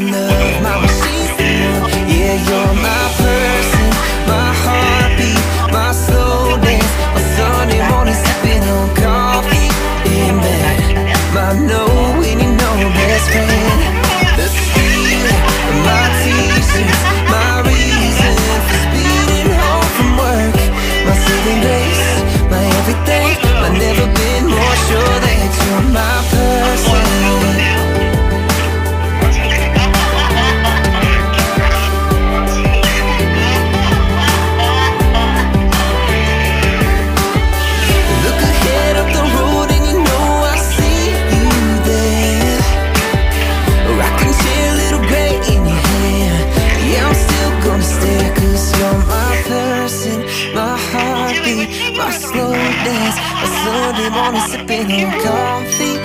enough, my she's enough Yeah, you're my person, my heartbeat, my slow dance. My Sunday morning sipping on coffee In bed, my nose Cause you're my person, my heartbeat, my slow dance, my Sunday morning sipping on coffee.